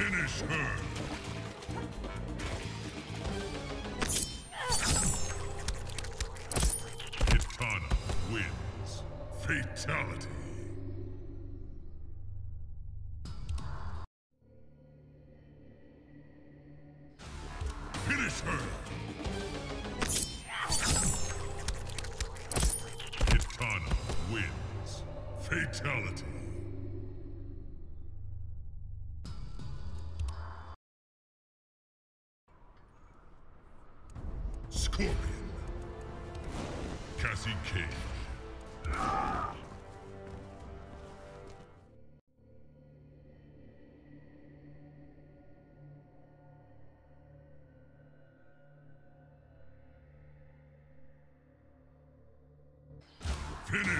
Finish her! Kitana wins. Fatality. Finish her! Kitana wins. Fatality. Scorpion. Cassie Cage. Finish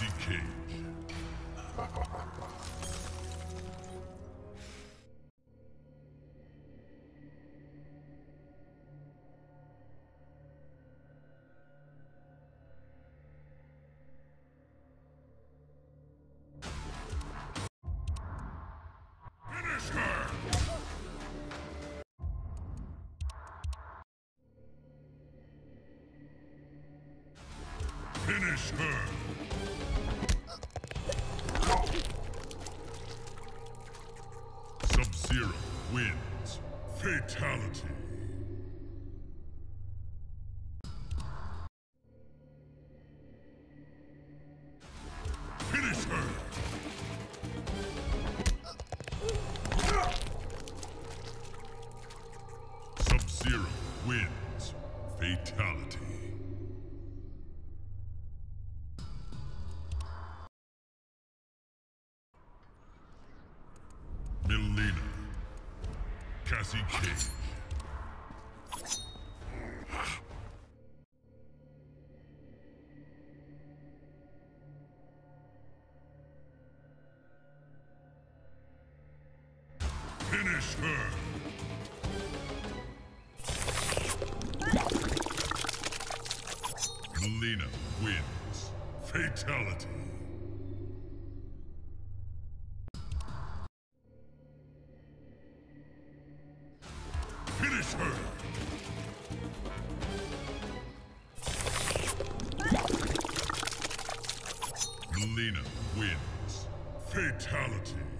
Cassie Cage. Finish her! Sub-Zero wins. Fatality. Mileena. Cassie Cage. Finish her. Mileena wins. Fatality. Finish her! Mileena wins. Fatality.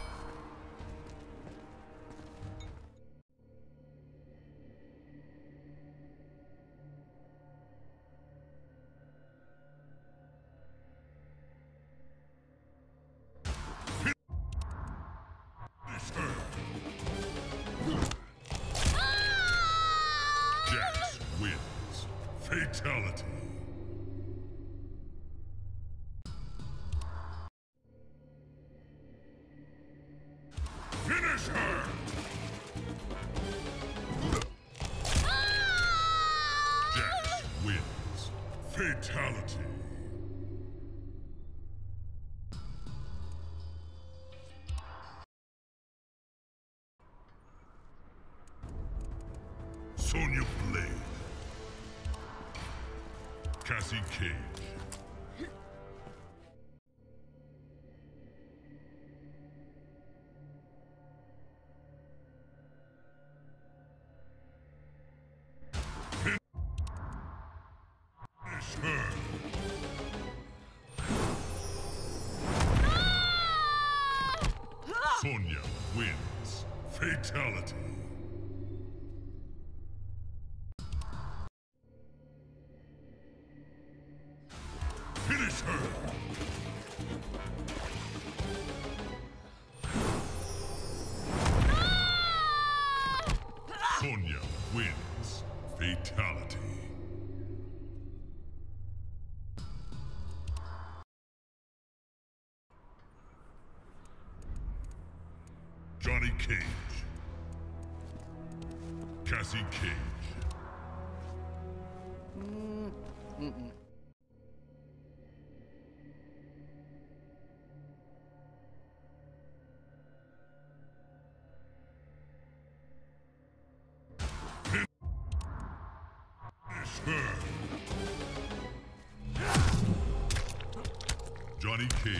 Fatality. Sonya Blade. Cassie Cage. Sonya wins. Fatality. Finish her! Sonya wins. Fatality. Johnny Cage. Cassie Cage. Finish her. Johnny Cage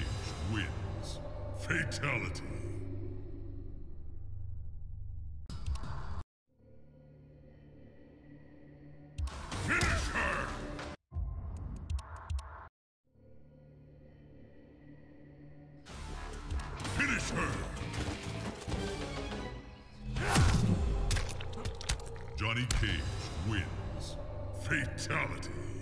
wins. Fatality. Johnny Cage wins. Fatality.